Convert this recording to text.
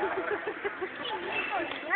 你 呵